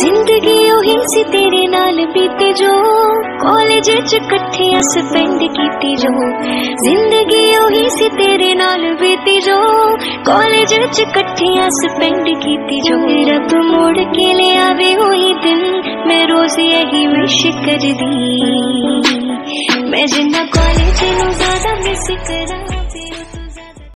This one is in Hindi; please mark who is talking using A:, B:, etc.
A: ज़िंदगी ओही सी तेरे नाल बीती जो, कॉलेज च स्पेंड कीती जो। ज़िंदगी ओही सी तेरे नाल बीती जो, कॉलेज च कट्ठियाँ स्पेंड कीती जो। रब मोड़ के ले आवे वही दिन, मैं रोज यही विश कर दी मैं जिन्ना कॉलेज नु ज़्यादा मिस करा।